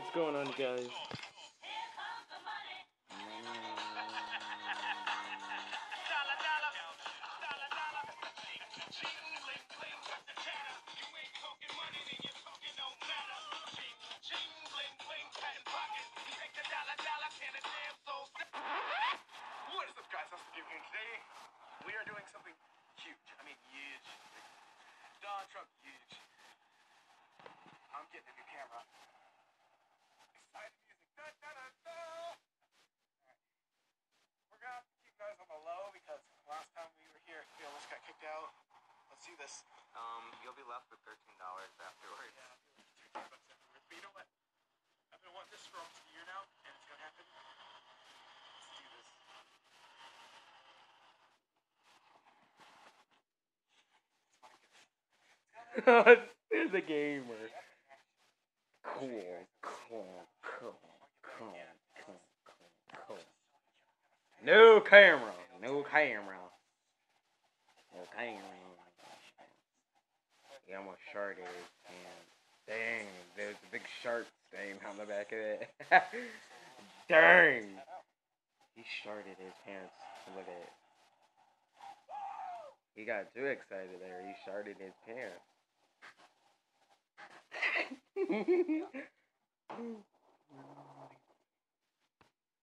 What's going on, guys? We are doing something huge. I mean, huge. Donald Trump, huge. I'm getting Let's see this. Um, you'll be left with thirteen dollars afterwards. Yeah, I'll be like 13 bucks afterwards. But you know what? I've been wanting this for almost a year now, and it's gonna happen. Let's do this. There's a gamer. Cool, cool, cool, cool, cool, cool, cool. No camera, no camera, no camera. He almost sharted his pants. Dang, there's a big shark stain on the back of it. Dang! He sharted his pants. Look at it. He got too excited there. He sharted his pants.